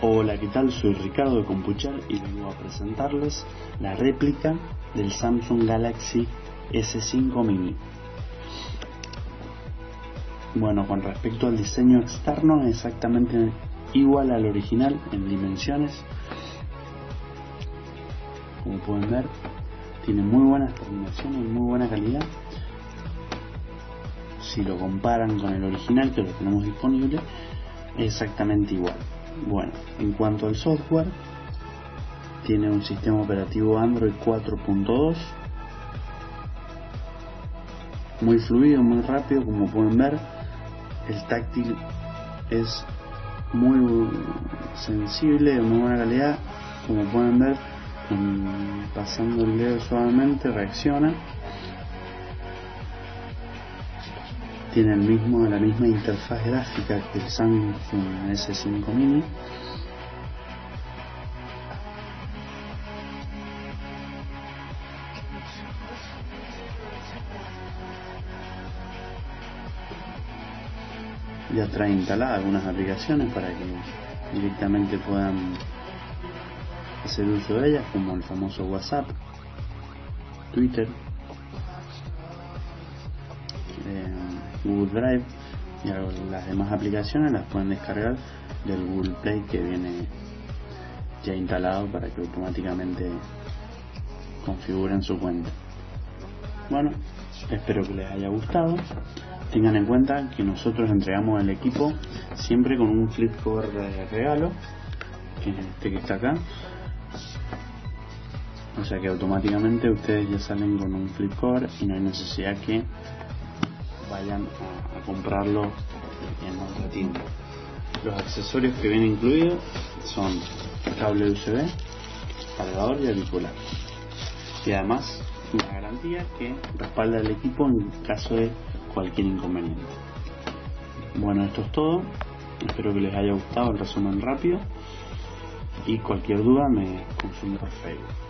Hola, ¿qué tal? Soy Ricardo de Compuchar y vengo a presentarles la réplica del Samsung Galaxy S5 Mini. Bueno, con respecto al diseño externo, es exactamente igual al original en dimensiones. Como pueden ver, tiene muy buenas terminaciones y muy buena calidad. Si lo comparan con el original que lo tenemos disponible, es exactamente igual. Bueno, en cuanto al software, tiene un sistema operativo Android 4.2, muy fluido, muy rápido, como pueden ver. El táctil es muy sensible, de muy buena calidad, como pueden ver, pasando el dedo suavemente reacciona. tiene el mismo, la misma interfaz gráfica que el Samsung S5 Mini. Ya trae instaladas algunas aplicaciones para que directamente puedan hacer uso de ellas, como el famoso WhatsApp, Twitter, Google Drive y las demás aplicaciones las pueden descargar del Google Play que viene ya instalado para que automáticamente configuren su cuenta. Bueno, espero que les haya gustado. Tengan en cuenta que nosotros entregamos el equipo siempre con un flip de regalo, que es este que está acá. O sea que automáticamente ustedes ya salen con un flip y no hay necesidad que vayan a, comprarlo en otra tienda. Los accesorios que vienen incluidos son cable USB, cargador y auricular. Y además una garantía que respalda el equipo en caso de cualquier inconveniente. Bueno, esto es todo. Espero que les haya gustado el resumen rápido. Y cualquier duda me consume por Facebook.